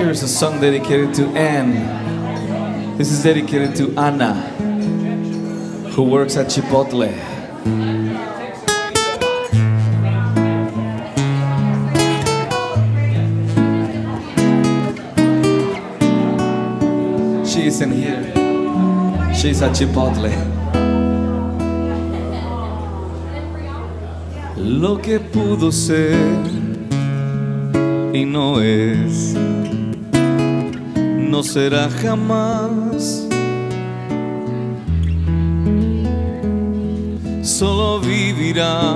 Here's a song dedicated to Anne. This is dedicated to Anna, who works at Chipotle. She isn't here. She's at Chipotle. Lo que pudo ser y no es, no será jamás. Solo vivirá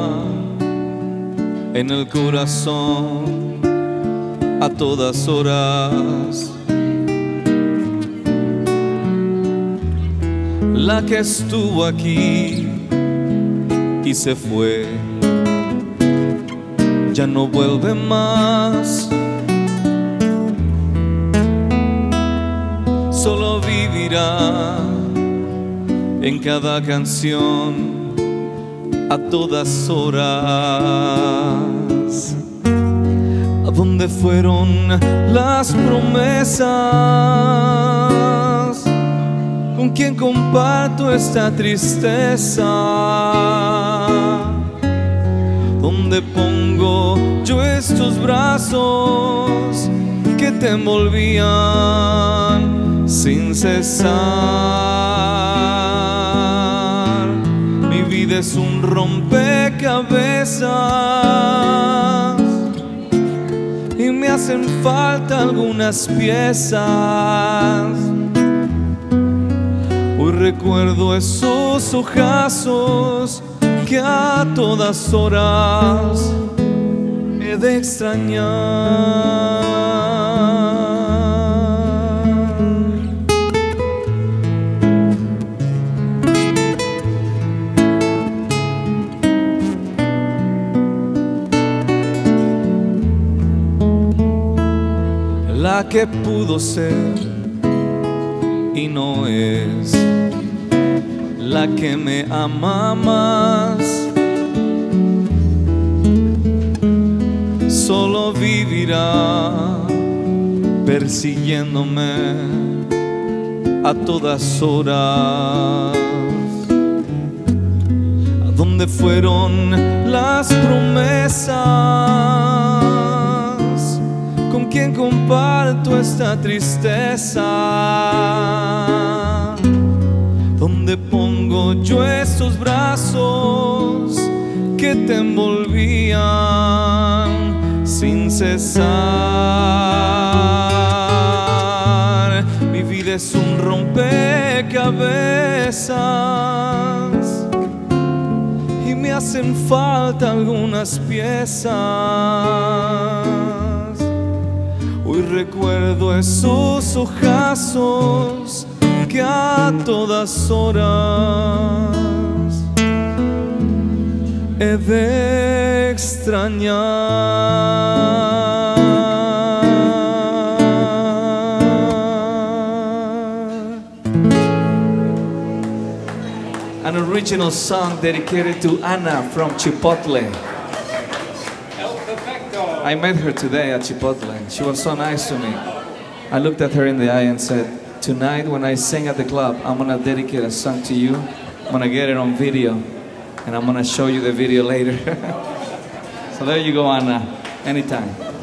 en el corazón a todas horas. La que estuvo aquí y se fue, ya no vuelve más. En cada canción a todas horas. ¿A dónde fueron las promesas? ¿Con quién comparto esta tristeza? ¿Dónde pongo yo estos brazos que te envolvían sin cesar? Mi vida es un rompecabezas y me hacen falta algunas piezas. Hoy recuerdo esos ojazos que a todas horas he de extrañar. La que pudo ser y no es la que me ama más. Solo vivirá persiguiéndome a todas horas. ¿A dónde fueron las promesas? ¿Con quién comparto esta tristeza? ¿Dónde pongo yo estos brazos que te envolvían sin cesar? Mi vida es un rompecabezas y me hacen falta algunas piezas. Hoy recuerdo esos ojazos que a todas horas he de extrañar. An original song dedicated to Anna from Chipotle. I met her today at Chipotle. She was so nice to me. I looked at her in the eye and said, Tonight, when I sing at the club, I'm gonna dedicate a song to you. I'm gonna get it on video, and I'm gonna show you the video later. so there you go, Anna. Anytime.